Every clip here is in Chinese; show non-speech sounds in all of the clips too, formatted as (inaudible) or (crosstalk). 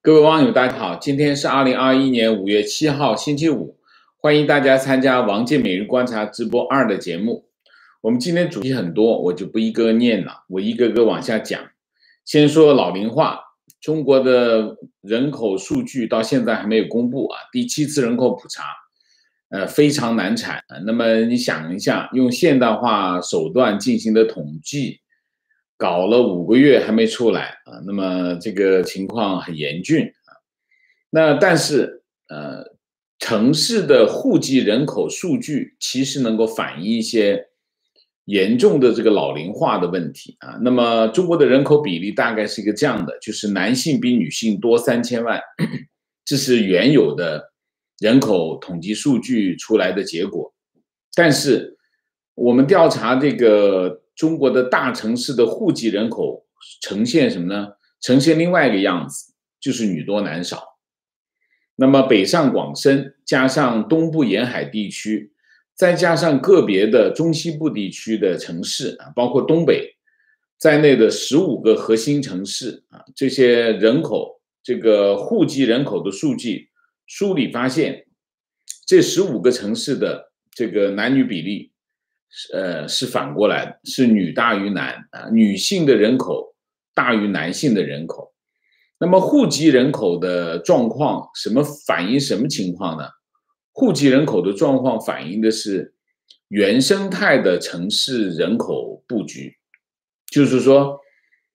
各位网友，大家好，今天是二零二一年五月七号，星期五，欢迎大家参加王健每日观察直播二的节目。我们今天主题很多，我就不一个念了，我一个个往下讲。先说老龄化，中国的人口数据到现在还没有公布啊，第七次人口普查，呃，非常难产。那么你想一下，用现代化手段进行的统计。搞了五个月还没出来啊，那么这个情况很严峻啊。那但是呃，城市的户籍人口数据其实能够反映一些严重的这个老龄化的问题啊。那么中国的人口比例大概是一个这样的，就是男性比女性多三千万，(clears throat) 这是原有的人口统计数据出来的结果。但是我们调查这个。中国的大城市的户籍人口呈现什么呢？呈现另外一个样子，就是女多男少。那么北上广深加上东部沿海地区，再加上个别的中西部地区的城市啊，包括东北在内的十五个核心城市啊，这些人口这个户籍人口的数据梳理发现，这十五个城市的这个男女比例。呃，是反过来，是女大于男啊，女性的人口大于男性的人口。那么户籍人口的状况，什么反映什么情况呢？户籍人口的状况反映的是原生态的城市人口布局，就是说，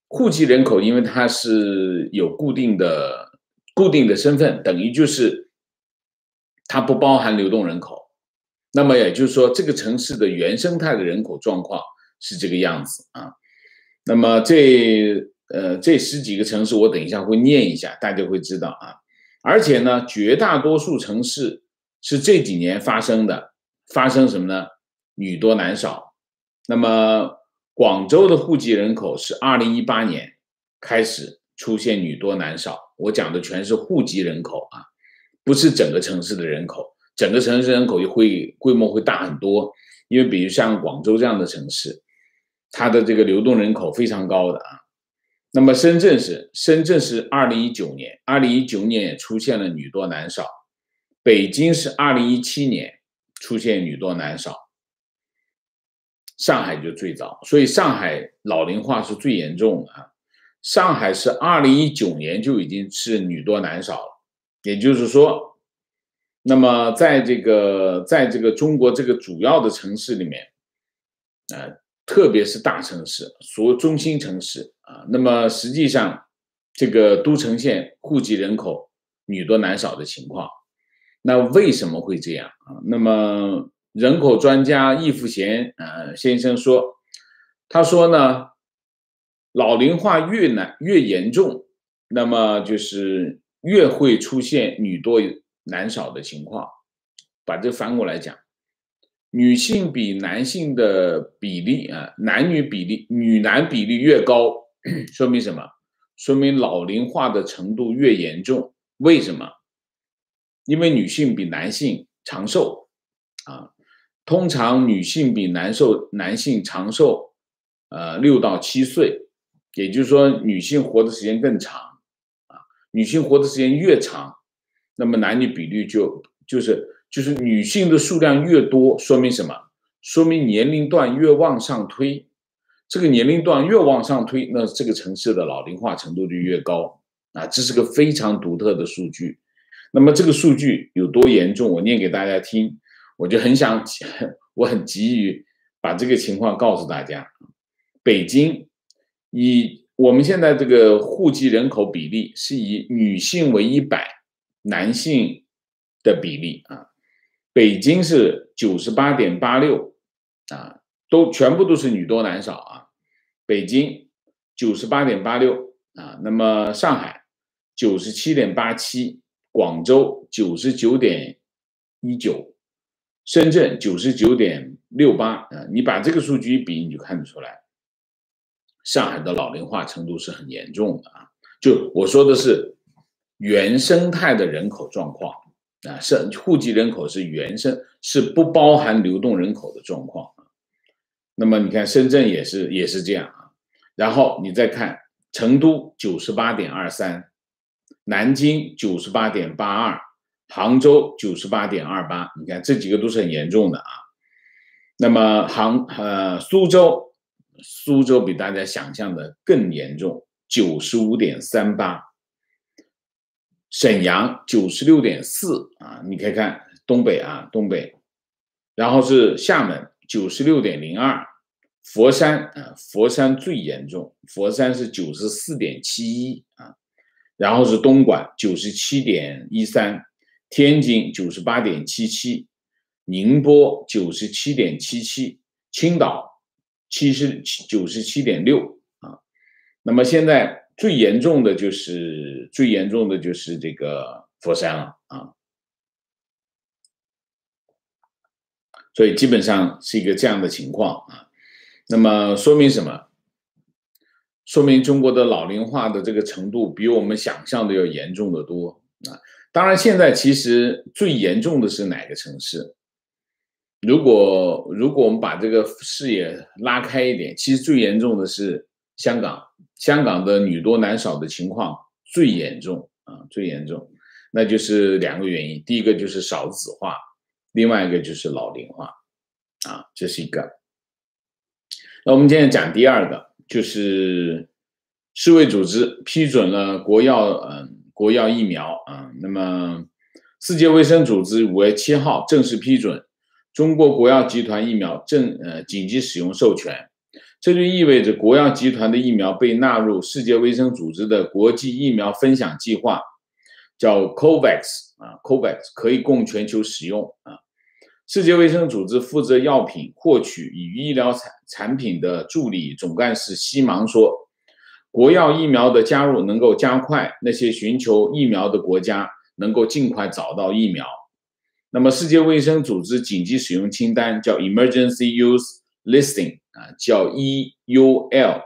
户籍人口因为它是有固定的固定的身份，等于就是它不包含流动人口。那么也就是说，这个城市的原生态的人口状况是这个样子啊。那么这呃这十几个城市，我等一下会念一下，大家会知道啊。而且呢，绝大多数城市是这几年发生的，发生什么呢？女多男少。那么广州的户籍人口是二零一八年开始出现女多男少，我讲的全是户籍人口啊，不是整个城市的人口。整个城市人口也会规模会大很多，因为比如像广州这样的城市，它的这个流动人口非常高的啊。那么深圳是深圳是二零一九年，二零一九年也出现了女多男少，北京是二零一七年出现女多男少，上海就最早，所以上海老龄化是最严重的啊。上海是二零一九年就已经是女多男少了，也就是说。那么，在这个，在这个中国这个主要的城市里面，呃，特别是大城市，所中心城市啊，那么实际上，这个都城县户籍人口女多男少的情况，那为什么会这样啊？那么人口专家易富贤呃先生说，他说呢，老龄化越难越严重，那么就是越会出现女多。男少的情况，把这翻过来讲，女性比男性的比例啊，男女比例，女男比例越高，(clears throat) 说明什么？说明老龄化的程度越严重。为什么？因为女性比男性长寿啊，通常女性比男寿男性长寿，呃，六到七岁，也就是说，女性活的时间更长啊，女性活的时间越长。那么男女比例就就是就是女性的数量越多，说明什么？说明年龄段越往上推，这个年龄段越往上推，那这个城市的老龄化程度就越高啊！这是个非常独特的数据。那么这个数据有多严重？我念给大家听，我就很想，(laughs) 我很急于把这个情况告诉大家。北京以我们现在这个户籍人口比例是以女性为一百。男性的比例啊，北京是九十八点八六啊，都全部都是女多男少啊。北京九十八点八六啊，那么上海九十七点八七，广州九十九点一九，深圳九十九点六八啊。你把这个数据一比，你就看得出来，上海的老龄化程度是很严重的啊。就我说的是。原生态的人口状况啊，是户籍人口是原生，是不包含流动人口的状况。那么你看深圳也是也是这样啊。然后你再看成都九十八点二三，南京九十八点八二，杭州九十八点二八。你看这几个都是很严重的啊。那么杭呃苏州，苏州比大家想象的更严重，九十五点三八。沈阳九十六点四啊，你可以看东北啊，东北，然后是厦门九十六点零二。佛山啊，佛山最严重，佛山是九十四点七一啊，然后是东莞九十七点一三，天津九十八点七七，宁波九十七点七七，青岛七十九十七点六啊。那么现在最严重的就是最严重的就是这个佛山了啊，所以基本上是一个这样的情况啊。那么说明什么？说明中国的老龄化的这个程度比我们想象的要严重的多啊！当然，现在其实最严重的是哪个城市？如果如果我们把这个视野拉开一点，其实最严重的是香港。香港的女多男少的情况最严重啊，最严重，那就是两个原因：第一个就是少子化，另外一个就是老龄化啊，这是一个。那我们今天讲第二个，就是世卫组织批准了国药，嗯，国药疫苗啊。那么，世界卫生组织五月七号正式批准中国国药集团疫苗正呃紧急使用授权，这就意味着国药集团的疫苗被纳入世界卫生组织的国际疫苗分享计划，叫 COVAX 啊，COVAX 可以供全球使用啊。世界卫生组织负责药品获取与医疗产产品的助理总干事西芒说：“国药疫苗的加入能够加快那些寻求疫苗的国家能够尽快找到疫苗。那么，世界卫生组织紧急使用清单叫 Emergency Use Listing 啊，叫 EUL，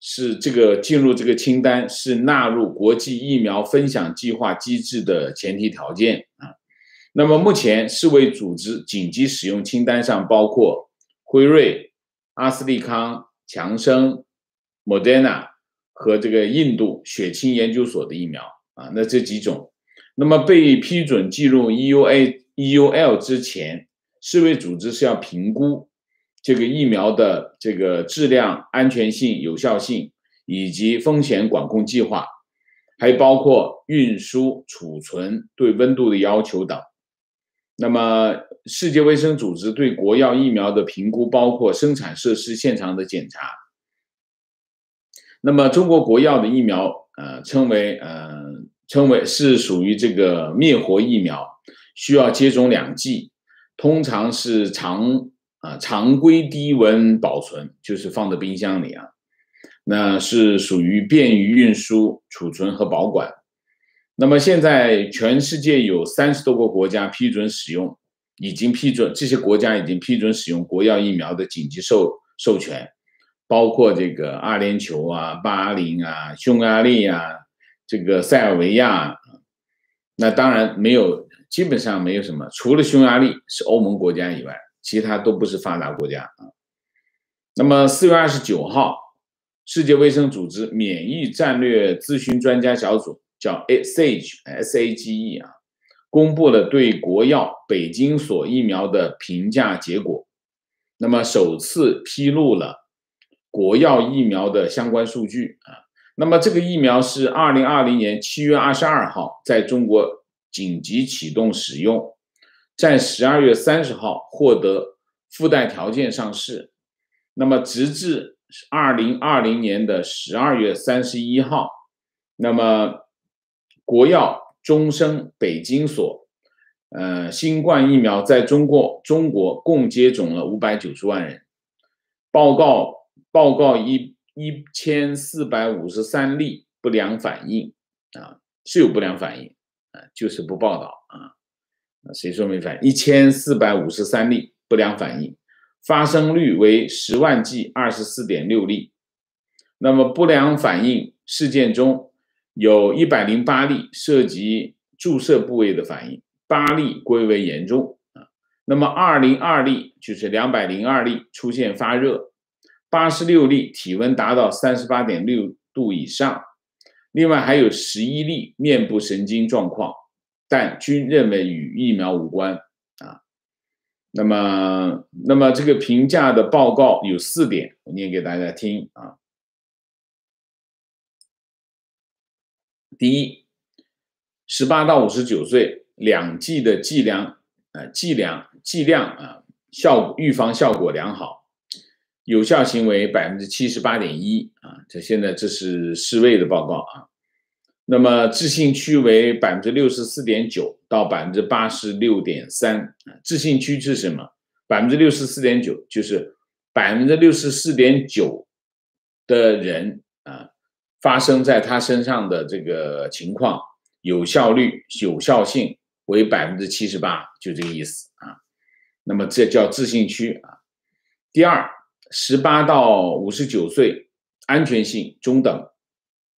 是这个进入这个清单是纳入国际疫苗分享计划机制的前提条件啊。”那么目前世卫组织紧急使用清单上包括辉瑞、阿斯利康、强生、莫德纳和这个印度血清研究所的疫苗啊，那这几种，那么被批准进入 EUA、EUL 之前，世卫组织是要评估这个疫苗的这个质量、安全性、有效性以及风险管控计划，还包括运输、储存、对温度的要求等。那么，世界卫生组织对国药疫苗的评估包括生产设施现场的检查。那么，中国国药的疫苗，呃，称为呃，称为是属于这个灭活疫苗，需要接种两剂，通常是长啊常规低温保存，就是放在冰箱里啊，那是属于便于运输、储存和保管。那么现在全世界有三十多个国家批准使用，已经批准这些国家已经批准使用国药疫苗的紧急授授权，包括这个阿联酋啊、巴林啊、匈牙利啊、这个塞尔维亚。那当然没有，基本上没有什么，除了匈牙利是欧盟国家以外，其他都不是发达国家啊。那么四月二十九号，世界卫生组织免疫战略咨询专家小组。叫 Sage S A G E 啊，公布了对国药北京所疫苗的评价结果，那么首次披露了国药疫苗的相关数据啊。那么这个疫苗是二零二零年七月二十二号在中国紧急启动使用，在十二月三十号获得附带条件上市，那么直至二零二零年的十二月三十一号，那么。国药中生北京所，呃，新冠疫苗在中国中国共接种了五百九十万人，报告报告一一千四百五十三例不良反应啊，是有不良反应啊，就是不报道啊，谁说没反应？一千四百五十三例不良反应，发生率为十万剂二十四点六例，那么不良反应事件中。有一百零八例涉及注射部位的反应，八例归为严重啊。那么二零二例就是两百零二例出现发热，八十六例体温达到三十八点六度以上，另外还有十一例面部神经状况，但均认为与疫苗无关啊。那么，那么这个评价的报告有四点，我念给大家听啊。第一，十八到五十九岁两剂的剂量，呃，剂量剂量啊，效预防效果良好，有效行为百分之七十八点一啊，这现在这是世卫的报告啊。那么置信区为百分之六十四点九到百分之八十六点三啊，置信区是什么？百分之六十四点九就是百分之六十四点九的人啊。发生在他身上的这个情况，有效率、有效性为百分之七十八，就这个意思啊。那么这叫自信区啊。第二，十八到五十九岁，安全性中等。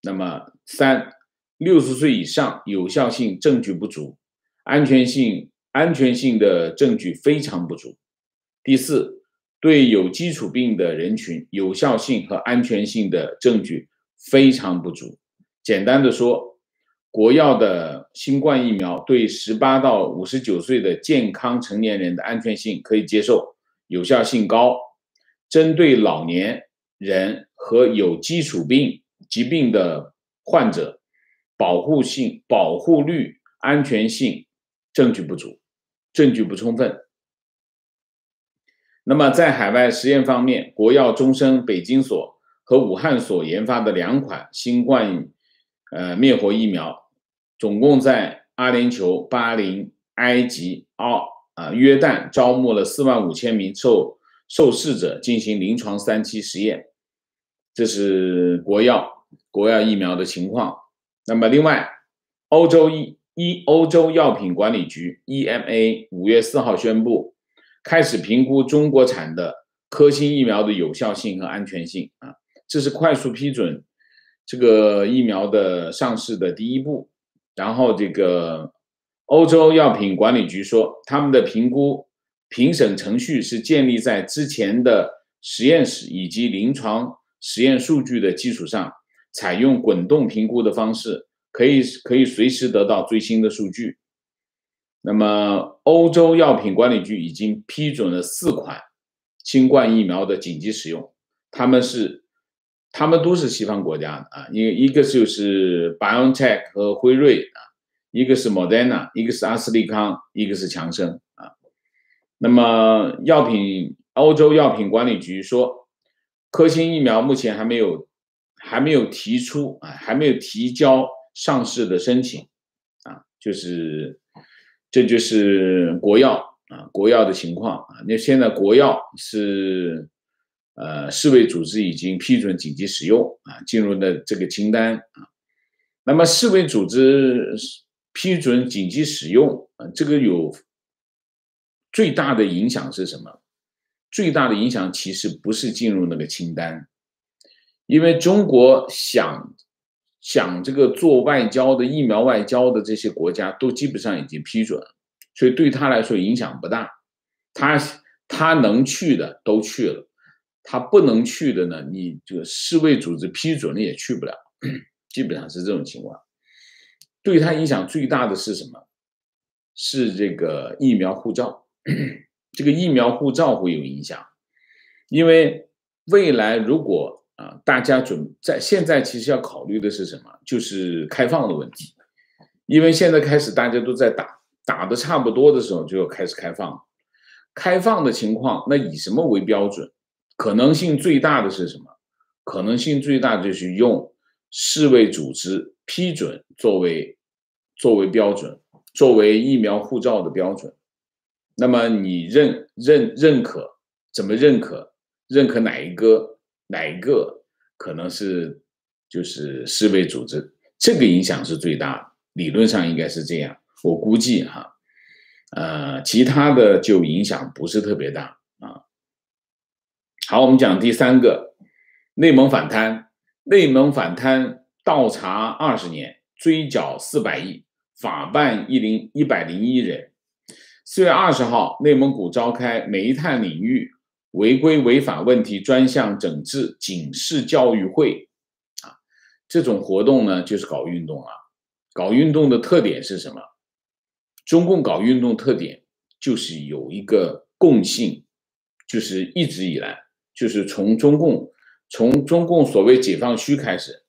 那么三，六十岁以上，有效性证据不足，安全性安全性的证据非常不足。第四，对有基础病的人群，有效性和安全性的证据。非常不足。简单的说，国药的新冠疫苗对十八到五十九岁的健康成年人的安全性可以接受，有效性高；针对老年人和有基础病疾病的患者，保护性、保护率、安全性证据不足，证据不充分。那么在海外实验方面，国药中生北京所。和武汉所研发的两款新冠呃灭活疫苗，总共在阿联酋、巴林、埃及、奥啊约旦招募了四万五千名受受试者进行临床三期实验。这是国药国药疫苗的情况。那么另外，欧洲一一欧洲药品管理局 EMA 五月四号宣布，开始评估中国产的科兴疫苗的有效性和安全性啊。这是快速批准这个疫苗的上市的第一步，然后这个欧洲药品管理局说，他们的评估评审程序是建立在之前的实验室以及临床实验数据的基础上，采用滚动评估的方式，可以可以随时得到最新的数据。那么，欧洲药品管理局已经批准了四款新冠疫苗的紧急使用，他们是。他们都是西方国家的啊，一一个就是 BioNTech 和辉瑞啊，一个是 Moderna，一个是阿斯利康，一个是强生啊。那么药品欧洲药品管理局说，科兴疫苗目前还没有还没有提出啊，还没有提交上市的申请啊，就是这就是国药啊，国药的情况啊。那现在国药是。呃，世卫组织已经批准紧急使用啊，进入的这个清单啊。那么世卫组织批准紧急使用啊，这个有最大的影响是什么？最大的影响其实不是进入那个清单，因为中国想想这个做外交的疫苗外交的这些国家都基本上已经批准，所以对他来说影响不大。他他能去的都去了。他不能去的呢，你这个世卫组织批准了也去不了，基本上是这种情况。对他影响最大的是什么？是这个疫苗护照，这个疫苗护照会有影响，因为未来如果啊，大家准在现在其实要考虑的是什么？就是开放的问题，因为现在开始大家都在打，打的差不多的时候就要开始开放，开放的情况，那以什么为标准？可能性最大的是什么？可能性最大就是用世卫组织批准作为作为标准，作为疫苗护照的标准。那么你认认认可怎么认可？认可哪一个哪个？可能是就是世卫组织，这个影响是最大的。理论上应该是这样，我估计哈，呃，其他的就影响不是特别大啊。好，我们讲第三个，内蒙反贪。内蒙反贪倒查二十年，追缴四百亿，法办一零一百零一人。四月二十号，内蒙古召开煤炭领域违规违法问题专项整治警示教育会。啊，这种活动呢，就是搞运动啊。搞运动的特点是什么？中共搞运动特点就是有一个共性，就是一直以来，就是从中共从中共所谓解放区开始，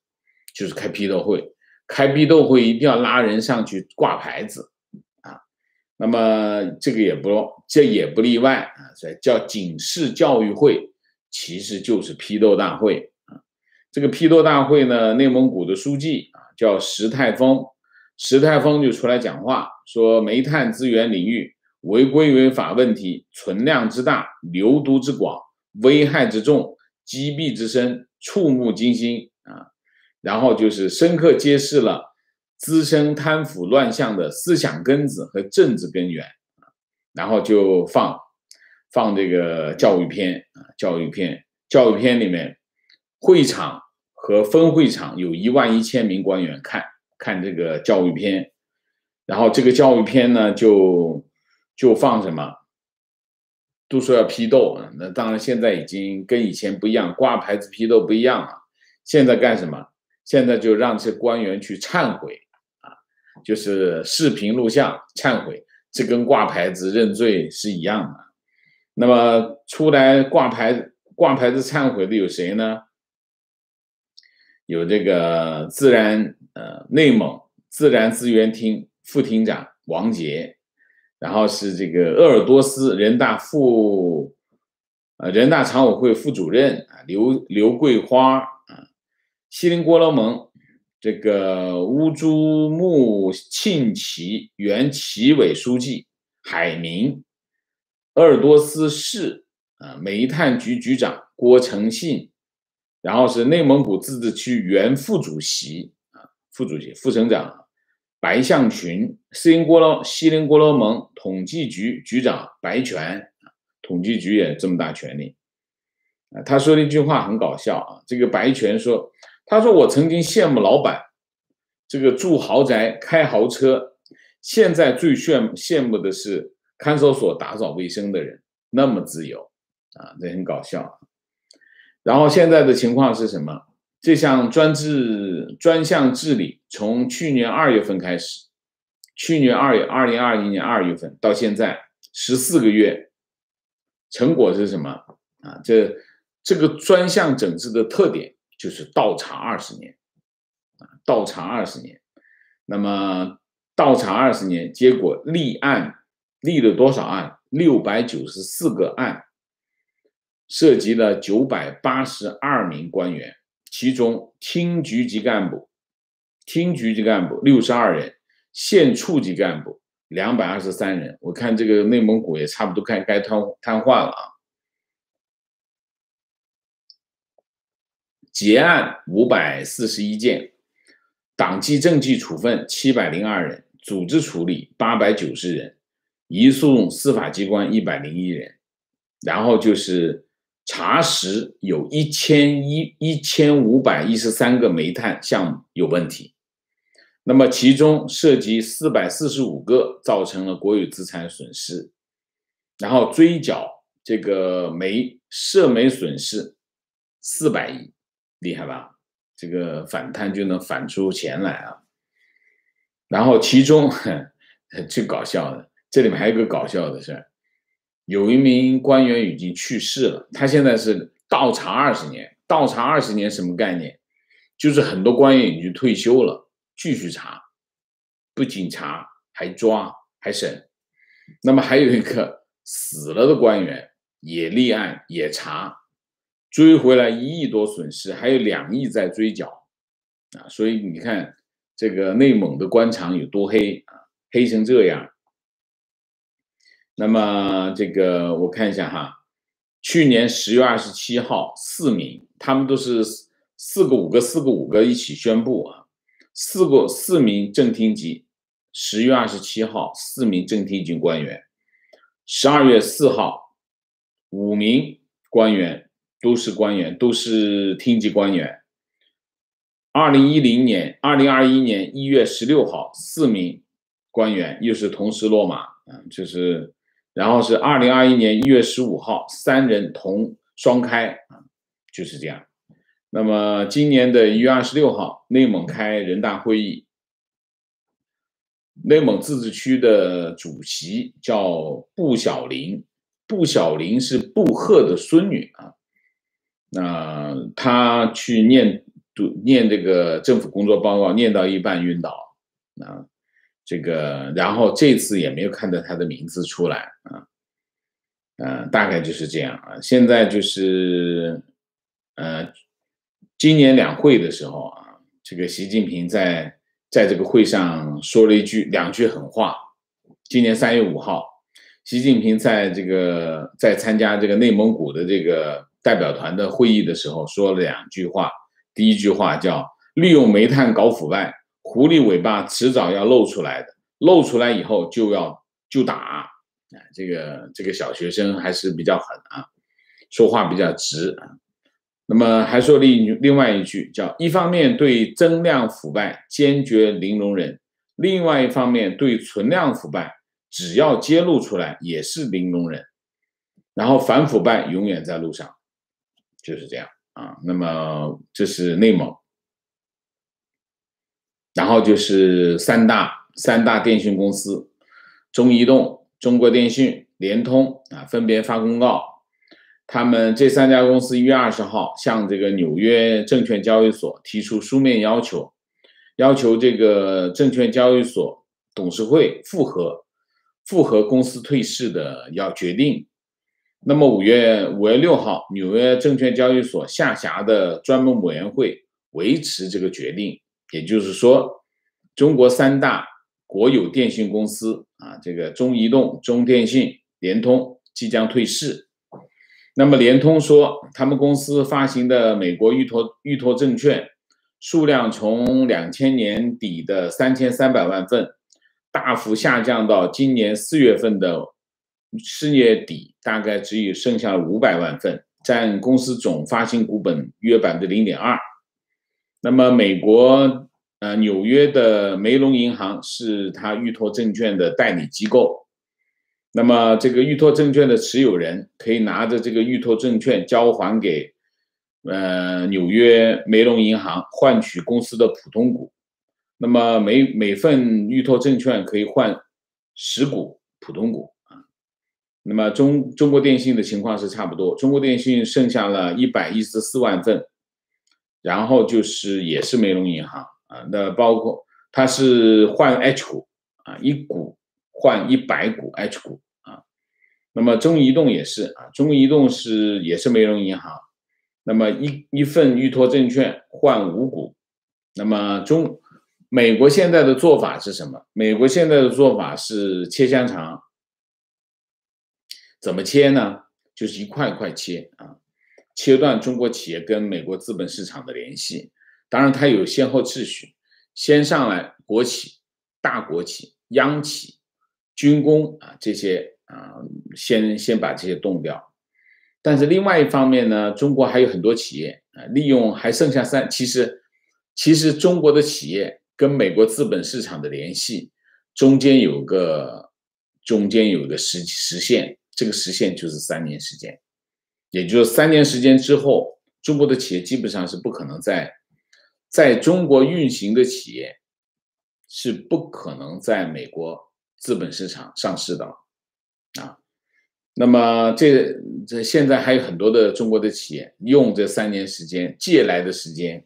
就是开批斗会，开批斗会一定要拉人上去挂牌子啊。那么这个也不这也不例外啊，所以叫警示教育会，其实就是批斗大会啊。这个批斗大会呢，内蒙古的书记啊叫石泰峰。石泰峰就出来讲话，说煤炭资源领域违规违法问题存量之大、流毒之广、危害之重、积弊之深，触目惊心啊！然后就是深刻揭示了滋生贪腐乱象的思想根子和政治根源！然后就放放这个教育片啊，教育片，教育片里面会场和分会场有一万一千名官员看。看这个教育片，然后这个教育片呢，就就放什么，都说要批斗啊。那当然现在已经跟以前不一样，挂牌子批斗不一样了。现在干什么？现在就让这官员去忏悔啊，就是视频录像忏悔，这跟挂牌子认罪是一样的。那么出来挂牌挂牌子忏悔的有谁呢？有这个自然呃内蒙自然资源厅副厅长王杰，然后是这个鄂尔多斯人大副呃人大常委会副主任啊刘刘桂花啊，锡林郭勒盟这个乌珠穆沁旗原旗委书记海明，鄂尔多斯市啊煤炭局局长郭成信。然后是内蒙古自治区原副主席啊，副主席、副省长白向群，锡林郭勒锡林郭勒盟统计局局长白全，统计局也这么大权力啊。他说的一句话很搞笑啊，这个白全说，他说我曾经羡慕老板，这个住豪宅、开豪车，现在最羡羡慕的是看守所打扫卫生的人那么自由啊，这很搞笑。然后现在的情况是什么？这项专制专项治理从去年二月份开始，去年二月二零二零年二月份到现在十四个月，成果是什么啊？这这个专项整治的特点就是倒查二十年，啊，倒查二十年。那么倒查二十年，结果立案立了多少案？六百九十四个案。涉及了九百八十二名官员，其中厅局级干部、厅局级干部六十二人，县处级干部两百二十三人。我看这个内蒙古也差不多该该瘫瘫痪了啊！结案五百四十一件，党纪政纪处分七百零二人，组织处理八百九十人，移送司法机关一百零一人，然后就是。查实有一千一一千五百一十三个煤炭项目有问题，那么其中涉及四百四十五个造成了国有资产损失，然后追缴这个煤涉煤损失四百亿，厉害吧？这个反贪就能反出钱来啊！然后其中 (laughs) 最搞笑的，这里面还有个搞笑的事儿。有一名官员已经去世了，他现在是倒查二十年。倒查二十年什么概念？就是很多官员已经退休了，继续查，不仅查还抓还审。那么还有一个死了的官员也立案也查，追回来一亿多损失，还有两亿在追缴啊！所以你看这个内蒙的官场有多黑啊，黑成这样。那么这个我看一下哈，去年十月二十七号，四名，他们都是四个五个四个五个一起宣布啊，四个四名正厅级，十月二十七号，四名正厅级官员，十二月四号，五名官员都是官员，都是厅级官员。二零一零年，二零二一年一月十六号，四名官员又是同时落马，嗯，就是。然后是二零二一年一月十五号，三人同双开啊，就是这样。那么今年的一月二十六号，内蒙开人大会议，内蒙自治区的主席叫布小林，布小林是布赫的孙女啊。那他去念读念这个政府工作报告，念到一半晕倒啊。这个，然后这次也没有看到他的名字出来啊。嗯，大概就是这样啊。现在就是，呃，今年两会的时候啊，这个习近平在在这个会上说了一句两句狠话。今年三月五号，习近平在这个在参加这个内蒙古的这个代表团的会议的时候说了两句话。第一句话叫“利用煤炭搞腐败，狐狸尾巴迟早要露出来的，露出来以后就要就打啊。”这个这个小学生还是比较狠啊，说话比较直啊。那么还说另另外一句叫：一方面对增量腐败坚决零容忍，另外一方面对存量腐败只要揭露出来也是零容忍。然后反腐败永远在路上，就是这样啊。那么这是内蒙，然后就是三大三大电信公司，中移动。中国电信、联通啊，分别发公告，他们这三家公司一月二十号向这个纽约证券交易所提出书面要求，要求这个证券交易所董事会复核复核公司退市的要决定。那么五月五月六号，纽约证券交易所下辖的专门委员会维持这个决定，也就是说，中国三大。国有电信公司啊，这个中移动、中电信、联通即将退市。那么联通说，他们公司发行的美国预托预托证券数量从两千年底的三千三百万份，大幅下降到今年四月份的四月底，大概只有剩下五百万份，占公司总发行股本约百分之零点二。那么美国。呃，纽约的梅隆银行是他预托证券的代理机构。那么，这个预托证券的持有人可以拿着这个预托证券交还给呃纽约梅隆银行，换取公司的普通股。那么每每份预托证券可以换十股普通股啊。那么中中国电信的情况是差不多，中国电信剩下了一百一十四万份，然后就是也是梅隆银行。啊，那包括它是换 H 股啊，一股换一百股 H 股啊。那么中移动也是啊，中移动是也是梅隆银行，那么一一份预托证券换五股。那么中美国现在的做法是什么？美国现在的做法是切香肠，怎么切呢？就是一块块切啊，切断中国企业跟美国资本市场的联系。当然，它有先后秩序，先上来国企、大国企、央企、军工啊这些啊，先先把这些冻掉。但是另外一方面呢，中国还有很多企业啊，利用还剩下三，其实其实中国的企业跟美国资本市场的联系中间有个中间有个时时限，这个时限就是三年时间，也就是三年时间之后，中国的企业基本上是不可能在。在中国运行的企业是不可能在美国资本市场上市的，啊，那么这这现在还有很多的中国的企业用这三年时间借来的时间，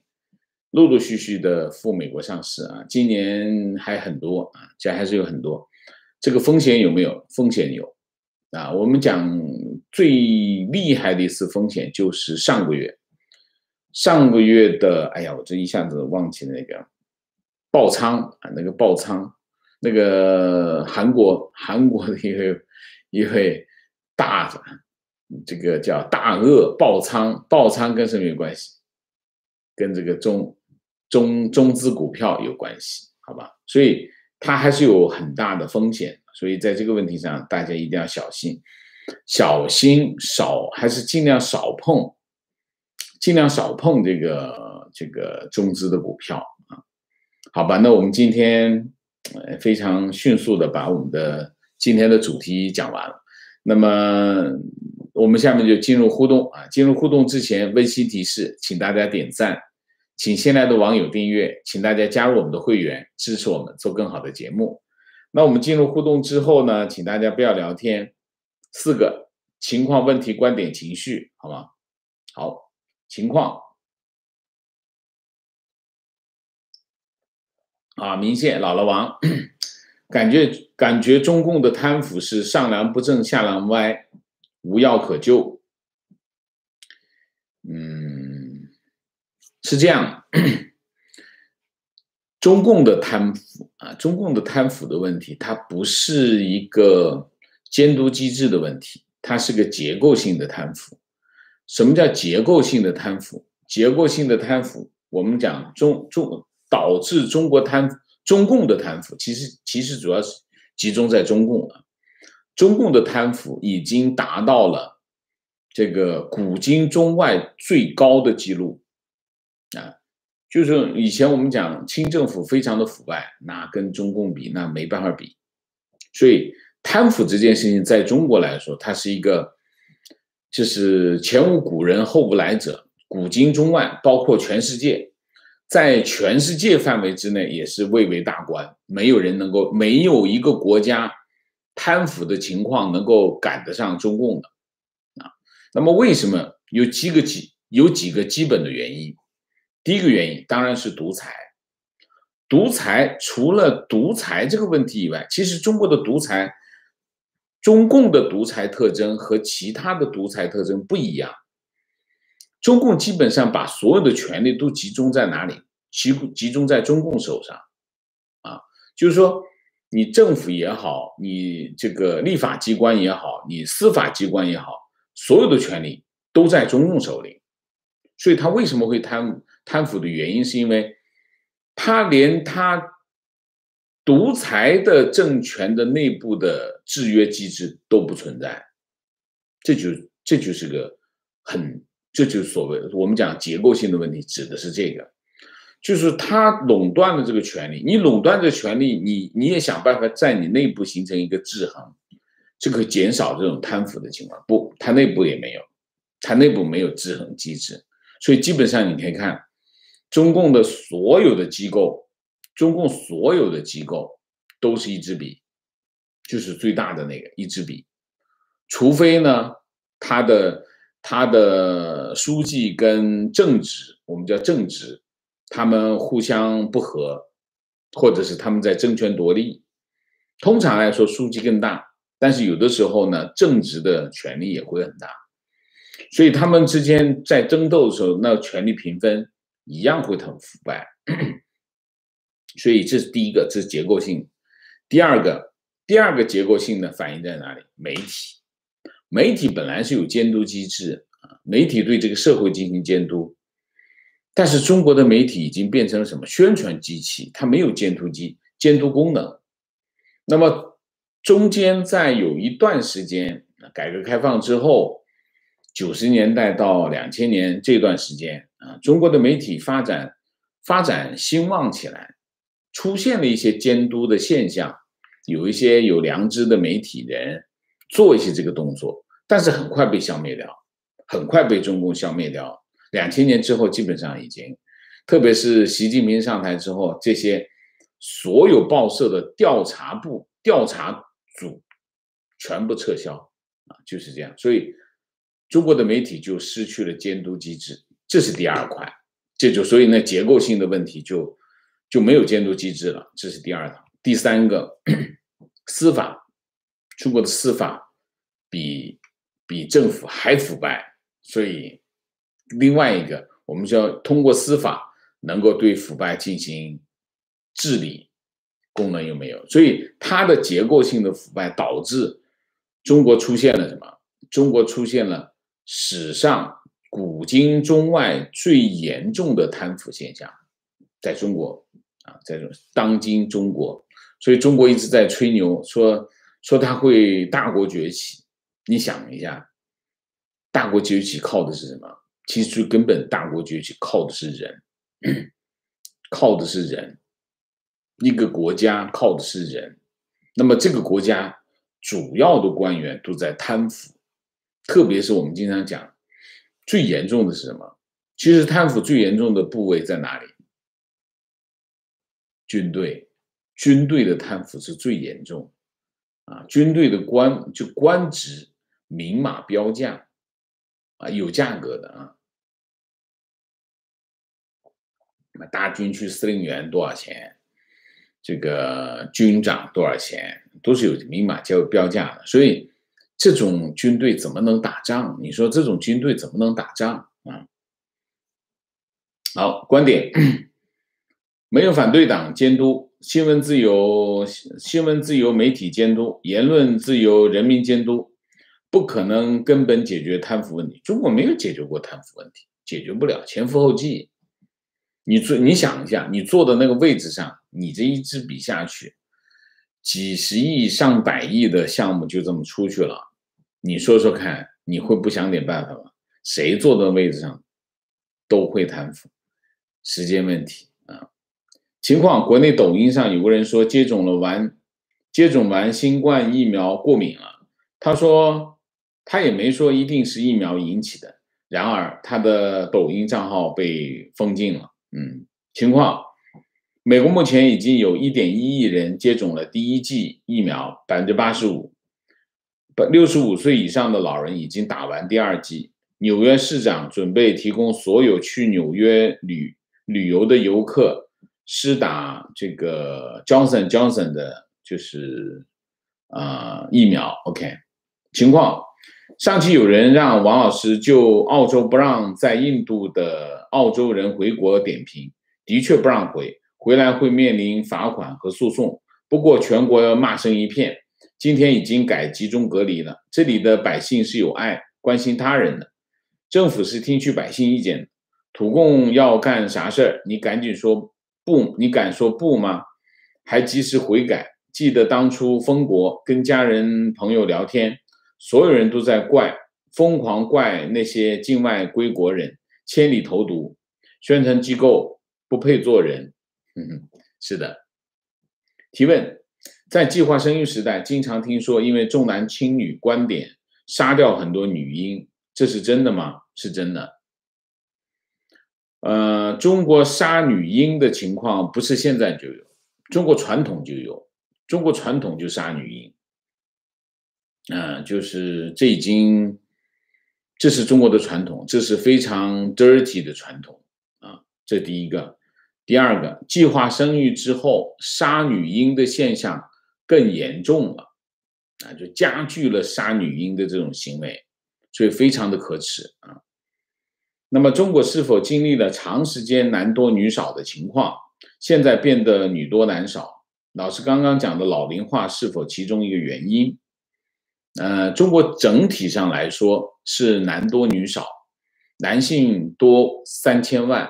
陆陆续续的赴美国上市啊，今年还很多啊，这还是有很多，这个风险有没有？风险有，啊，我们讲最厉害的一次风险就是上个月。上个月的，哎呀，我这一下子忘记那个爆仓啊，那个爆仓，那个韩国韩国的一位一位大，这个叫大鳄爆仓，爆仓跟什么有关系？跟这个中中中资股票有关系，好吧？所以它还是有很大的风险，所以在这个问题上，大家一定要小心，小心少，还是尽量少碰。尽量少碰这个这个中资的股票啊，好吧？那我们今天非常迅速的把我们的今天的主题讲完了。那么我们下面就进入互动啊！进入互动之前，温馨提示，请大家点赞，请新来的网友订阅，请大家加入我们的会员，支持我们做更好的节目。那我们进入互动之后呢，请大家不要聊天，四个情况、问题、观点、情绪，好吗？好，情况啊，明线老了王，感觉感觉中共的贪腐是上梁不正下梁歪。无药可救，嗯，是这样。中共的贪腐啊，中共的贪腐的问题，它不是一个监督机制的问题，它是个结构性的贪腐。什么叫结构性的贪腐？结构性的贪腐，我们讲中中导致中国贪中共的贪腐，其实其实主要是集中在中共了。中共的贪腐已经达到了这个古今中外最高的记录啊！就是以前我们讲清政府非常的腐败，那跟中共比那没办法比。所以贪腐这件事情在中国来说，它是一个就是前无古人后无来者，古今中外包括全世界，在全世界范围之内也是蔚为大观，没有人能够没有一个国家。贪腐的情况能够赶得上中共的啊？那么为什么有几个基有几个基本的原因？第一个原因当然是独裁。独裁除了独裁这个问题以外，其实中国的独裁，中共的独裁特征和其他的独裁特征不一样。中共基本上把所有的权力都集中在哪里？集集中在中共手上啊，就是说。你政府也好，你这个立法机关也好，你司法机关也好，所有的权利都在中共手里。所以他为什么会贪贪腐的原因，是因为他连他独裁的政权的内部的制约机制都不存在。这就这就是个很，这就是所谓我们讲结构性的问题，指的是这个。就是他垄断了这个权利，你垄断这权利，你你也想办法在你内部形成一个制衡，这个减少这种贪腐的情况。不，他内部也没有，他内部没有制衡机制，所以基本上你可以看，中共的所有的机构，中共所有的机构都是一支笔，就是最大的那个一支笔，除非呢，他的他的书记跟正职，我们叫正职。他们互相不和，或者是他们在争权夺利。通常来说，书记更大，但是有的时候呢，正直的权力也会很大。所以他们之间在争斗的时候，那权力平分一样会很腐败。所以这是第一个，这是结构性。第二个，第二个结构性的反映在哪里？媒体，媒体本来是有监督机制啊，媒体对这个社会进行监督。但是中国的媒体已经变成了什么宣传机器？它没有监督机监督功能。那么中间在有一段时间，改革开放之后，九十年代到两千年这段时间啊，中国的媒体发展发展兴旺起来，出现了一些监督的现象，有一些有良知的媒体人做一些这个动作，但是很快被消灭掉，很快被中共消灭掉。两千年之后，基本上已经，特别是习近平上台之后，这些所有报社的调查部、调查组全部撤销啊，就是这样。所以中国的媒体就失去了监督机制，这是第二块。这就所以呢，结构性的问题就就没有监督机制了，这是第二个。第三个，司法，中国的司法比比政府还腐败，所以。另外一个，我们就要通过司法能够对腐败进行治理，功能有没有？所以它的结构性的腐败导致中国出现了什么？中国出现了史上古今中外最严重的贪腐现象，在中国啊，在当今中国，所以中国一直在吹牛说说它会大国崛起。你想一下，大国崛起靠的是什么？其实最根本，大国崛起靠的是人，(clears throat) 靠的是人。一个国家靠的是人，那么这个国家主要的官员都在贪腐，特别是我们经常讲最严重的是什么？其实贪腐最严重的部位在哪里？军队，军队的贪腐是最严重啊！军队的官就官职明码标价啊，有价格的啊。那大军区司令员多少钱？这个军长多少钱？都是有明码标标价的。所以这种军队怎么能打仗？你说这种军队怎么能打仗啊？好，观点没有反对党监督，新闻自由、新闻自由、媒体监督、言论自由、人民监督，不可能根本解决贪腐问题。中国没有解决过贪腐问题，解决不了，前赴后继。你坐，你想一下，你坐的那个位置上，你这一支笔下去，几十亿、上百亿的项目就这么出去了。你说说看，你会不想点办法吗？谁坐的位置上都会贪腐，时间问题。情况，国内抖音上有个人说接种了完，接种完新冠疫苗过敏了。他说他也没说一定是疫苗引起的，然而他的抖音账号被封禁了。嗯，情况，美国目前已经有一点一亿人接种了第一剂疫苗，百分之八十五，六十五岁以上的老人已经打完第二剂。纽约市长准备提供所有去纽约旅旅游的游客施打这个 Johnson Johnson 的，就是啊疫苗。OK，情况。上期有人让王老师就澳洲不让在印度的澳洲人回国点评，的确不让回，回来会面临罚款和诉讼。不过全国要骂声一片，今天已经改集中隔离了。这里的百姓是有爱、关心他人的，政府是听取百姓意见的。土共要干啥事儿，你赶紧说不，你敢说不吗？还及时悔改。记得当初封国，跟家人朋友聊天。所有人都在怪，疯狂怪那些境外归国人千里投毒，宣传机构不配做人。嗯，是的。提问：在计划生育时代，经常听说因为重男轻女观点杀掉很多女婴，这是真的吗？是真的。呃，中国杀女婴的情况不是现在就有，中国传统就有，中国传统就杀女婴。啊，就是这已经，这是中国的传统，这是非常 dirty 的传统啊。这第一个，第二个，计划生育之后杀女婴的现象更严重了，啊，就加剧了杀女婴的这种行为，所以非常的可耻啊。那么，中国是否经历了长时间男多女少的情况，现在变得女多男少？老师刚刚讲的老龄化是否其中一个原因？呃，中国整体上来说是男多女少，男性多三千万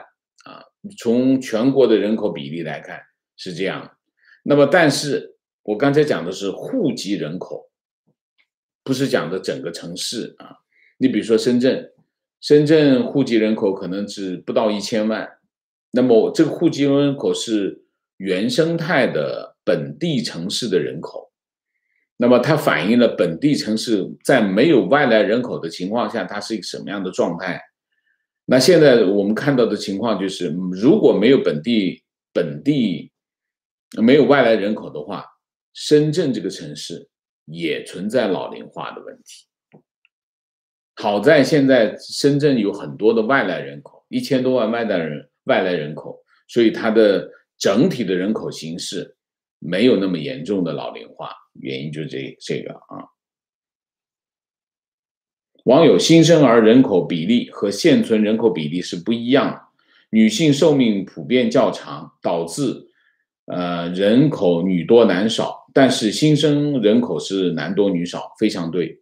啊。从全国的人口比例来看是这样。那么，但是我刚才讲的是户籍人口，不是讲的整个城市啊。你比如说深圳，深圳户籍人口可能只不到一千万，那么这个户籍人口是原生态的本地城市的人口。那么它反映了本地城市在没有外来人口的情况下，它是一个什么样的状态？那现在我们看到的情况就是，如果没有本地本地没有外来人口的话，深圳这个城市也存在老龄化的问题。好在现在深圳有很多的外来人口，一千多万外来人外来人口，所以它的整体的人口形势没有那么严重的老龄化。原因就这这个啊，网友新生儿人口比例和现存人口比例是不一样的，女性寿命普遍较长，导致呃人口女多男少，但是新生人口是男多女少，非常对。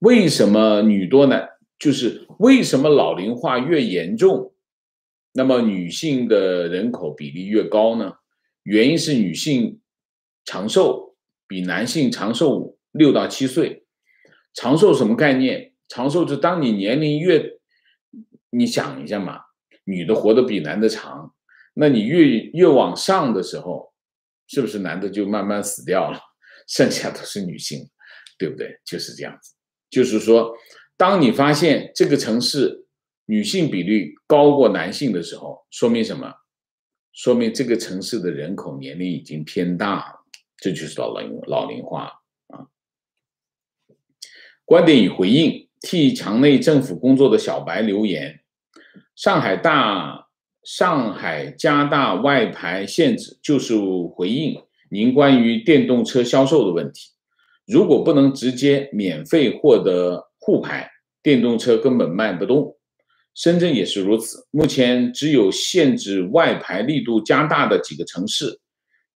为什么女多男就是为什么老龄化越严重，那么女性的人口比例越高呢？原因是女性长寿。比男性长寿六到七岁，长寿什么概念？长寿就当你年龄越，你想一下嘛，女的活得比男的长，那你越越往上的时候，是不是男的就慢慢死掉了，剩下都是女性，对不对？就是这样子，就是说，当你发现这个城市女性比率高过男性的时候，说明什么？说明这个城市的人口年龄已经偏大了，这就是老龄老龄化啊。观点与回应，替墙内政府工作的小白留言：上海大上海加大外牌限制，就是回应您关于电动车销售的问题。如果不能直接免费获得沪牌，电动车根本卖不动。深圳也是如此，目前只有限制外牌力度加大的几个城市，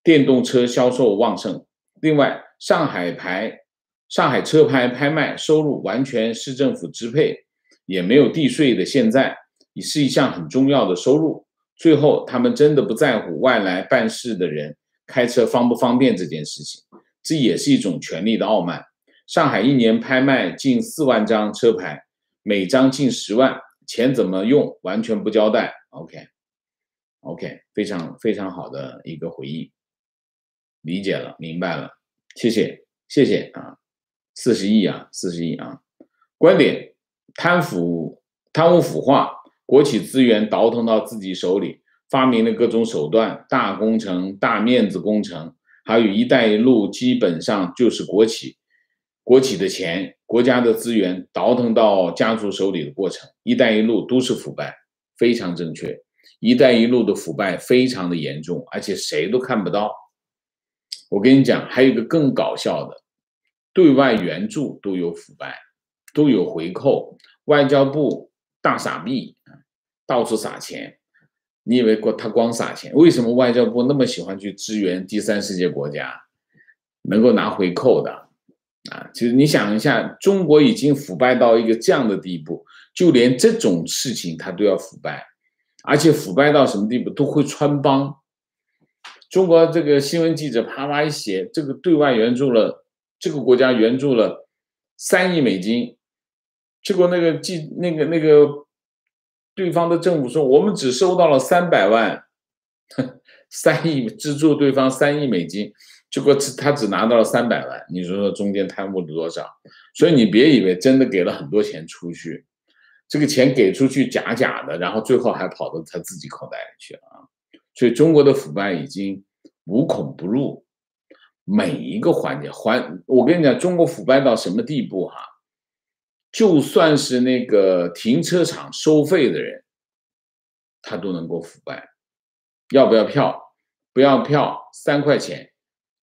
电动车销售旺盛。另外，上海牌、上海车牌拍卖收入完全市政府支配，也没有地税的，现在也是一项很重要的收入。最后，他们真的不在乎外来办事的人开车方不方便这件事情，这也是一种权力的傲慢。上海一年拍卖近四万张车牌，每张近十万。钱怎么用，完全不交代。OK，OK，非常非常好的一个回应，理解了，明白了，谢谢，谢谢啊，四十亿啊，四十亿啊。观点：贪腐、贪污腐化，国企资源倒腾到自己手里，发明了各种手段，大工程、大面子工程，还有一带一路，基本上就是国企。国企的钱、国家的资源倒腾到家族手里的过程，“一带一路”都是腐败，非常正确。“一带一路”的腐败非常的严重，而且谁都看不到。我跟你讲，还有一个更搞笑的，对外援助都有腐败，都有回扣。外交部大傻逼到处撒钱。你以为光他光撒钱？为什么外交部那么喜欢去支援第三世界国家，能够拿回扣的？啊，其实你想一下，中国已经腐败到一个这样的地步，就连这种事情他都要腐败，而且腐败到什么地步都会穿帮。中国这个新闻记者啪啪一写，这个对外援助了这个国家援助了三亿美金，结果那个记那个那个对方的政府说，我们只收到了三百万，三亿资助对方三亿美金。结果只他只拿到了三百万，你说说中间贪污了多少？所以你别以为真的给了很多钱出去，这个钱给出去假假的，然后最后还跑到他自己口袋里去了啊！所以中国的腐败已经无孔不入，每一个环节环，我跟你讲，中国腐败到什么地步哈？就算是那个停车场收费的人，他都能够腐败。要不要票？不要票，三块钱。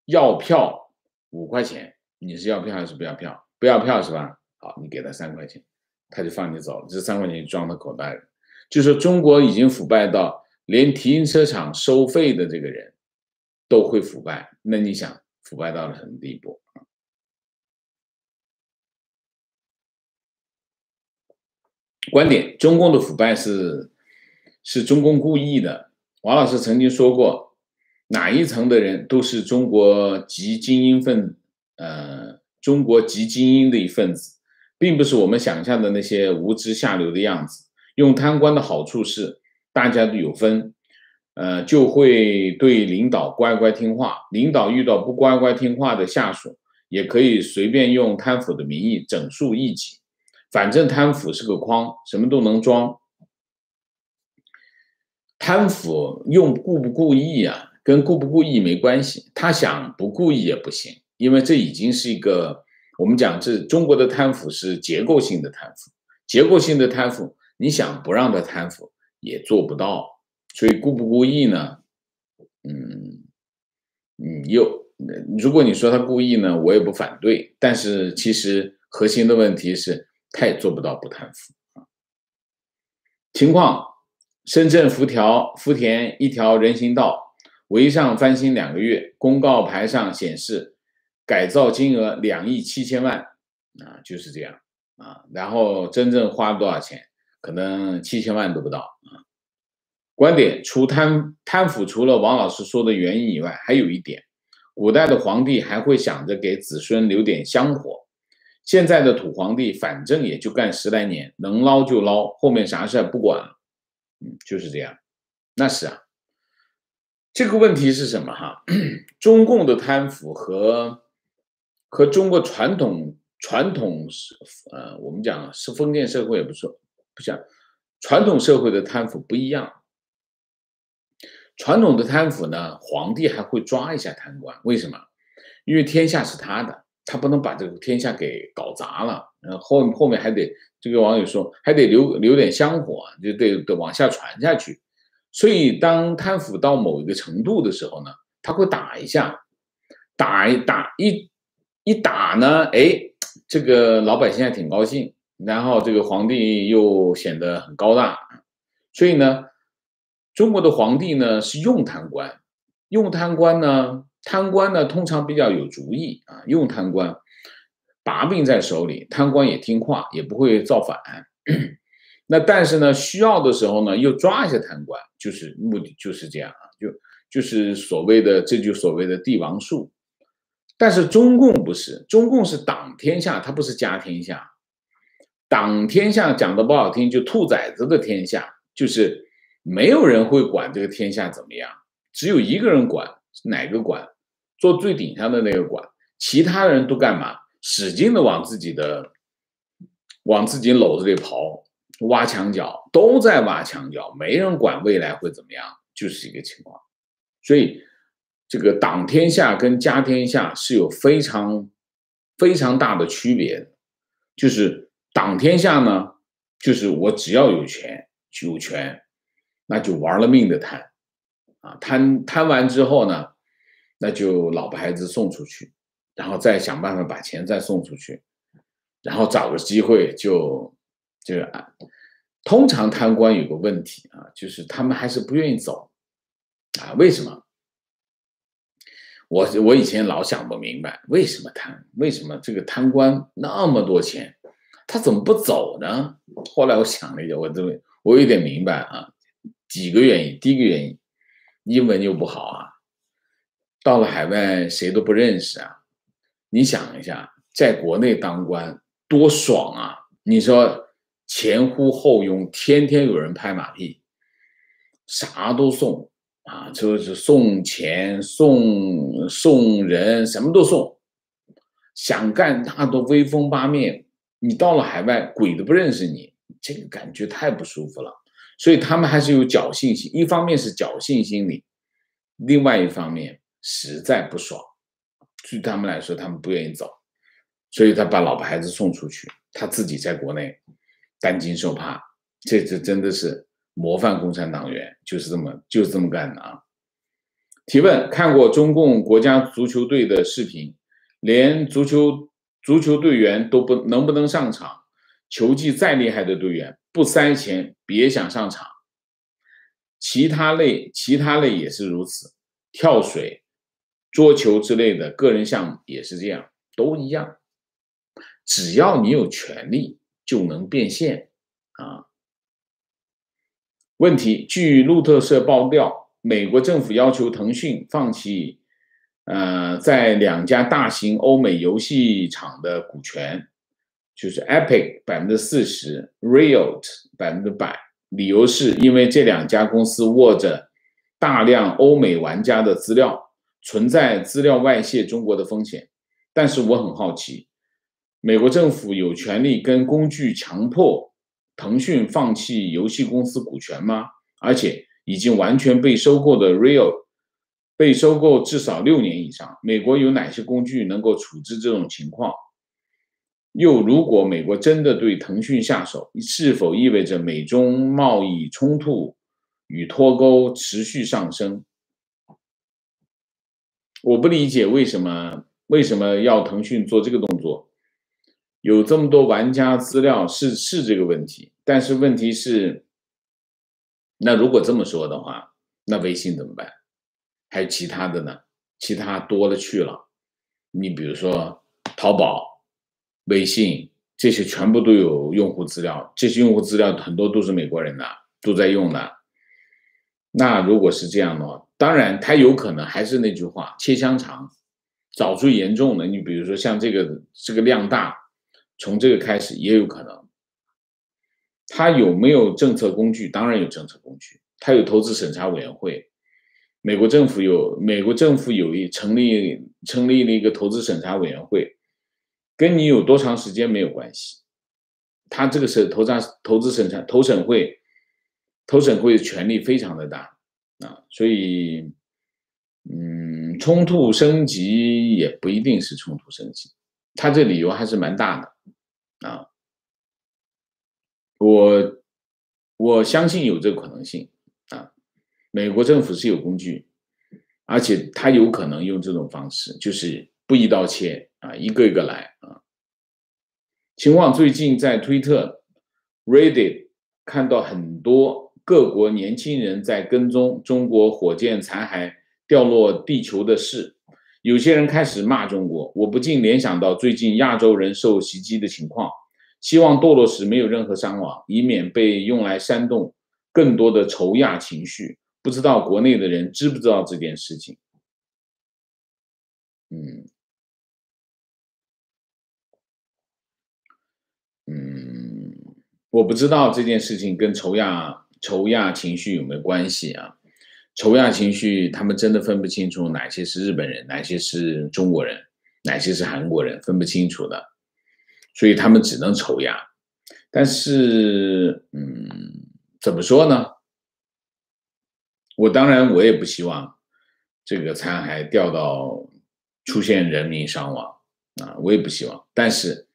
要票五块钱，你是要票还是不要票？不要票是吧？好，你给他三块钱，他就放你走了。这三块钱装到口袋里。就说中国已经腐败到连停车场收费的这个人都会腐败，那你想腐败到了什么地步观点：中共的腐败是是中共故意的。王老师曾经说过。哪一层的人都是中国极精英分，呃，中国极精英的一份子，并不是我们想象的那些无知下流的样子。用贪官的好处是，大家都有分，呃，就会对领导乖乖听话。领导遇到不乖乖听话的下属，也可以随便用贪腐的名义整肃异己。反正贪腐是个筐，什么都能装。贪腐用故不故意啊？跟故不故意没关系，他想不故意也不行，因为这已经是一个我们讲这中国的贪腐是结构性的贪腐，结构性的贪腐，你想不让他贪腐也做不到，所以故不故意呢？嗯，嗯，又如果你说他故意呢，我也不反对，但是其实核心的问题是他也做不到不贪腐啊。情况，深圳福条福田一条人行道。围上翻新两个月，公告牌上显示改造金额两亿七千万，啊，就是这样啊。然后真正花了多少钱，可能七千万都不到啊。观点：除贪贪腐，除了王老师说的原因以外，还有一点，古代的皇帝还会想着给子孙留点香火，现在的土皇帝反正也就干十来年，能捞就捞，后面啥事不管了，嗯，就是这样。那是啊。这个问题是什么？哈，(clears throat) 中共的贪腐和和中国传统传统是呃，我们讲是封建社会也不说不像传统社会的贪腐不一样。传统的贪腐呢，皇帝还会抓一下贪官，为什么？因为天下是他的，他不能把这个天下给搞砸了。然后后面还得这个网友说，还得留留点香火，就得得往下传下去。所以当贪腐到某一个程度的时候呢，他会打一下，打一打一一打呢，哎，这个老百姓还挺高兴，然后这个皇帝又显得很高大，所以呢。中国的皇帝呢是用贪官，用贪官呢，贪官呢通常比较有主意啊，用贪官把柄在手里，贪官也听话，也不会造反。(coughs) 那但是呢，需要的时候呢，又抓一下贪官，就是目的就是这样啊，就就是所谓的这就所谓的帝王术。但是中共不是，中共是党天下，它不是家天下。党天下讲的不好听，就兔崽子的天下，就是。没有人会管这个天下怎么样，只有一个人管，哪个管？坐最顶上的那个管，其他人都干嘛？使劲的往自己的，往自己篓子里刨，挖墙脚，都在挖墙脚，没人管未来会怎么样，就是一个情况。所以，这个党天下跟家天下是有非常非常大的区别。就是党天下呢，就是我只要有权，有权。那就玩了命的贪，啊，贪贪完之后呢，那就老婆孩子送出去，然后再想办法把钱再送出去，然后找个机会就就啊，通常贪官有个问题啊，就是他们还是不愿意走，啊，为什么？我我以前老想不明白，为什么贪？为什么这个贪官那么多钱，他怎么不走呢？后来我想了一下，我这我有点明白啊。几个原因，第一个原因，英文又不好啊，到了海外谁都不认识啊。你想一下，在国内当官多爽啊！你说前呼后拥，天天有人拍马屁，啥都送啊，就是送钱、送送人，什么都送，想干那都威风八面。你到了海外，鬼都不认识你，这个感觉太不舒服了。所以他们还是有侥幸心，一方面是侥幸心理，另外一方面实在不爽，对他们来说，他们不愿意走，所以他把老婆孩子送出去，他自己在国内担惊受怕，这这真的是模范共产党员，就是这么就是这么干的啊！提问：看过中共国家足球队的视频，连足球足球队员都不能不能上场，球技再厉害的队员。不塞钱，别想上场。其他类，其他类也是如此。跳水、桌球之类的个人项目也是这样，都一样。只要你有权利，就能变现啊。问题：据路透社爆料，美国政府要求腾讯放弃，呃，在两家大型欧美游戏厂的股权。就是 Epic 百分之四十，Riot 百分之百，理由是因为这两家公司握着大量欧美玩家的资料，存在资料外泄中国的风险。但是我很好奇，美国政府有权利跟工具强迫腾讯放弃游戏公司股权吗？而且已经完全被收购的 Riot 被收购至少六年以上，美国有哪些工具能够处置这种情况？又，如果美国真的对腾讯下手，是否意味着美中贸易冲突与脱钩持续上升？我不理解为什么为什么要腾讯做这个动作？有这么多玩家资料是是这个问题，但是问题是，那如果这么说的话，那微信怎么办？还有其他的呢？其他多了去了，你比如说淘宝。微信这些全部都有用户资料，这些用户资料很多都是美国人的，都在用的。那如果是这样的话，当然他有可能还是那句话，切香肠，找出严重的。你比如说像这个这个量大，从这个开始也有可能。他有没有政策工具？当然有政策工具，他有投资审查委员会，美国政府有美国政府有一成立成立了一个投资审查委员会。跟你有多长时间没有关系。他这个是投资投资审查投审会，投审会权力非常的大啊，所以，嗯，冲突升级也不一定是冲突升级，他这理由还是蛮大的啊。我我相信有这个可能性啊，美国政府是有工具，而且他有可能用这种方式，就是不一刀切啊，一个一个来啊。情况最近在推特、Reddit 看到很多各国年轻人在跟踪中国火箭残骸掉落地球的事，有些人开始骂中国，我不禁联想到最近亚洲人受袭击的情况，希望堕落时没有任何伤亡，以免被用来煽动更多的仇亚情绪。不知道国内的人知不知道这件事情？嗯。嗯，我不知道这件事情跟仇亚仇亚情绪有没有关系啊？仇亚情绪，他们真的分不清楚哪些是日本人，哪些是中国人，哪些是韩国人，分不清楚的，所以他们只能仇亚。但是，嗯，怎么说呢？我当然我也不希望这个残骸掉到出现人民伤亡啊，我也不希望。但是。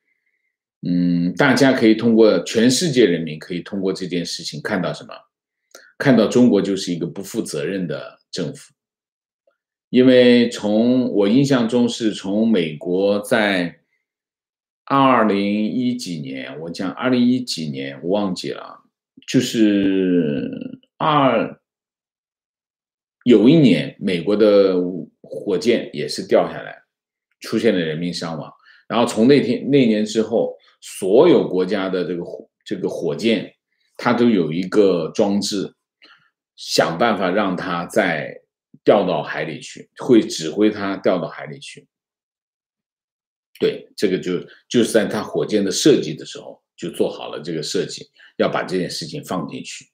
嗯，大家可以通过全世界人民可以通过这件事情看到什么？看到中国就是一个不负责任的政府，因为从我印象中是从美国在二零一几年，我讲二零一几年我忘记了，就是二有一年美国的火箭也是掉下来，出现了人民伤亡，然后从那天那年之后。所有国家的这个火这个火箭，它都有一个装置，想办法让它再掉到海里去，会指挥它掉到海里去。对，这个就就是在它火箭的设计的时候就做好了这个设计，要把这件事情放进去。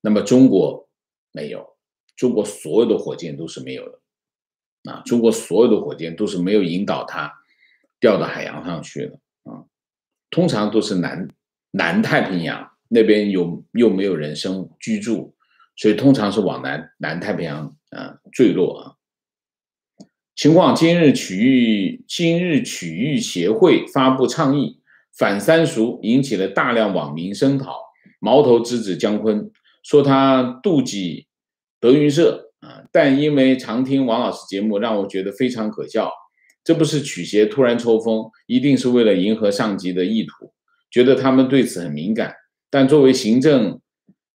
那么中国没有，中国所有的火箭都是没有的，啊，中国所有的火箭都是没有引导它掉到海洋上去的。通常都是南南太平洋那边有又没有人生居住，所以通常是往南南太平洋啊坠落啊。情况今日曲育今日曲育协会发布倡议反三俗，引起了大量网民声讨，矛头直指姜昆，说他妒忌德云社啊。但因为常听王老师节目，让我觉得非常可笑。这不是曲协突然抽风，一定是为了迎合上级的意图，觉得他们对此很敏感。但作为行政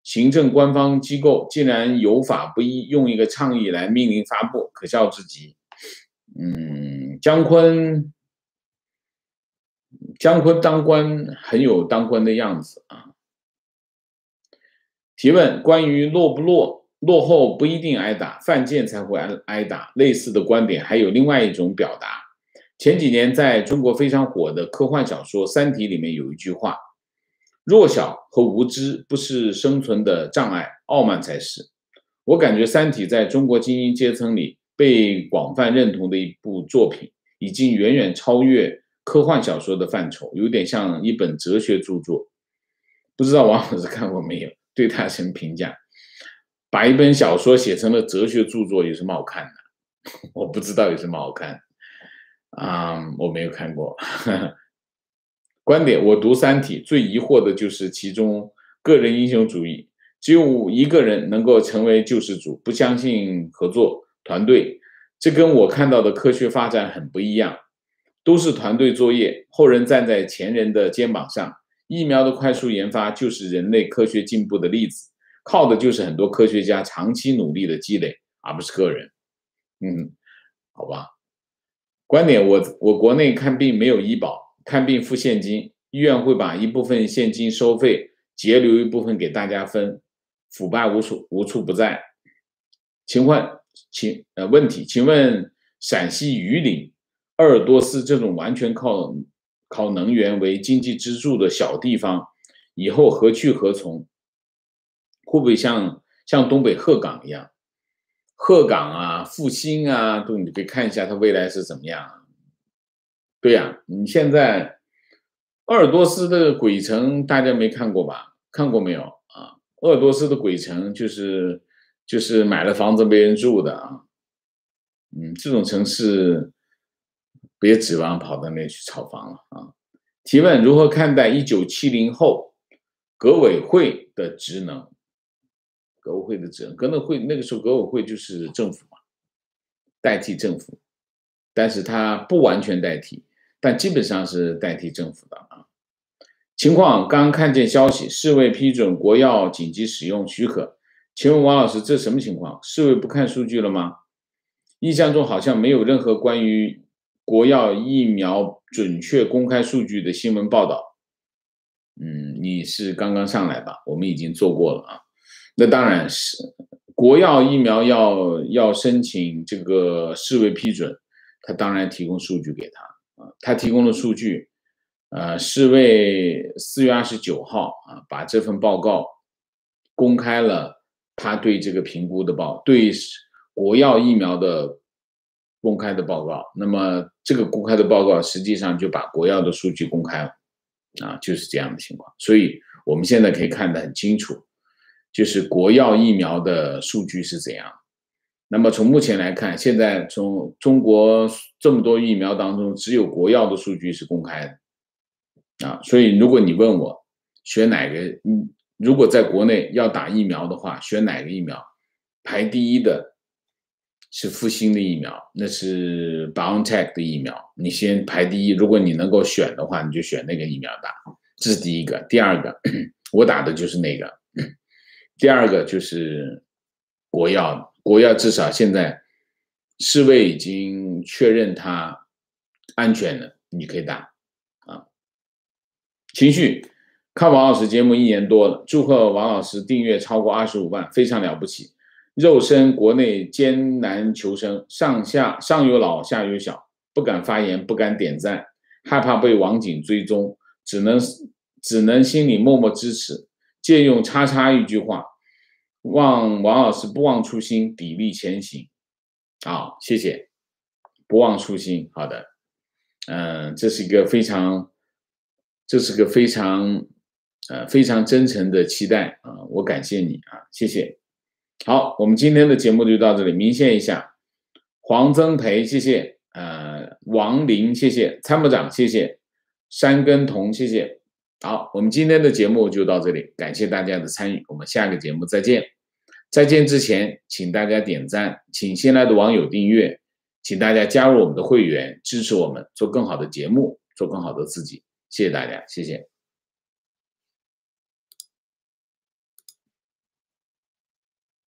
行政官方机构，竟然有法不依，用一个倡议来命令发布，可笑至极。嗯，姜昆，姜昆当官很有当官的样子啊。提问：关于落不落？落后不一定挨打，犯贱才会挨挨打。类似的观点还有另外一种表达。前几年在中国非常火的科幻小说《三体》里面有一句话：“弱小和无知不是生存的障碍，傲慢才是。”我感觉《三体》在中国精英阶层里被广泛认同的一部作品，已经远远超越科幻小说的范畴，有点像一本哲学著作。不知道王老师看过没有？对他什么评价？把一本小说写成了哲学著作有什么好看的？我不知道有什么好看，啊，我没有看过。观点：我读《三体》最疑惑的就是其中个人英雄主义，只有一个人能够成为救世主，不相信合作团队，这跟我看到的科学发展很不一样，都是团队作业，后人站在前人的肩膀上。疫苗的快速研发就是人类科学进步的例子。靠的就是很多科学家长期努力的积累，而不是个人。嗯，好吧。观点：我我国内看病没有医保，看病付现金，医院会把一部分现金收费，截留一部分给大家分，腐败无处无处不在。请问，请呃问题，请问陕西榆林、鄂尔多斯这种完全靠靠能源为经济支柱的小地方，以后何去何从？会不会像像东北鹤岗一样，鹤岗啊、复兴啊，都你可以看一下它未来是怎么样。对呀，你现在鄂尔多斯的鬼城大家没看过吧？看过没有啊？鄂尔多斯的鬼城就是就是买了房子没人住的啊。嗯，这种城市别指望跑到那去炒房了啊。提问：如何看待一九七零后革委会的职能？革委会的职能，革委会那个时候革委会就是政府嘛，代替政府，但是它不完全代替。但基本上是代替政府的啊。情况刚看见消息，世卫批准国药紧急使用许可。请问王老师，这什么情况？世卫不看数据了吗？印象中好像没有任何关于国药疫苗准确公开数据的新闻报道。嗯，你是刚刚上来吧？我们已经做过了啊。那当然是国药疫苗要要申请这个世卫批准，他当然提供数据给他啊。他提供的数据，呃，世卫四月二十九号啊，把这份报告公开了，他对这个评估的报，对国药疫苗的公开的报告。那么这个公开的报告实际上就把国药的数据公开了，啊，就是这样的情况。所以我们现在可以看得很清楚，就是国药疫苗的数据是怎样。那么从目前来看，现在从中国这么多疫苗当中，只有国药的数据是公开的，啊，所以如果你问我选哪个，嗯，如果在国内要打疫苗的话，选哪个疫苗？排第一的是复星的疫苗，那是 BioNTech 的疫苗，你先排第一。如果你能够选的话，你就选那个疫苗打，这是第一个。第二个，(clears throat) 我打的就是那个。第二个就是国药。国药至少现在世卫已经确认它安全了，你可以打啊。情绪看王老师节目一年多了，祝贺王老师订阅超过二十五万，非常了不起。肉身国内艰难求生，上下上有老下有小，不敢发言，不敢点赞，害怕被网警追踪，只能只能心里默默支持，借用叉叉一句话。望王老师不忘初心，砥砺前行。好，谢谢，不忘初心。好的，嗯，这是一个非常，这是个非常，呃，非常真诚的期待啊！我感谢你啊，谢谢。好，我们今天的节目就到这里，明谢一下黄增培，谢谢。呃，王林，谢谢参谋长，谢谢山根彤，谢谢。好，我们今天的节目就到这里，感谢大家的参与，我们下个节目再见。再见之前，请大家点赞，请新来的网友订阅，请大家加入我们的会员，支持我们做更好的节目，做更好的自己。谢谢大家，谢谢。